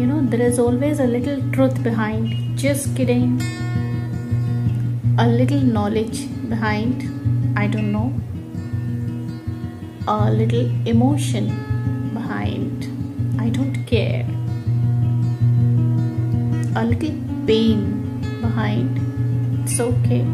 you know there is always a little truth behind just kidding. A little knowledge behind i don't know. A little emotion behind i don't care. A little pain behind it's okay.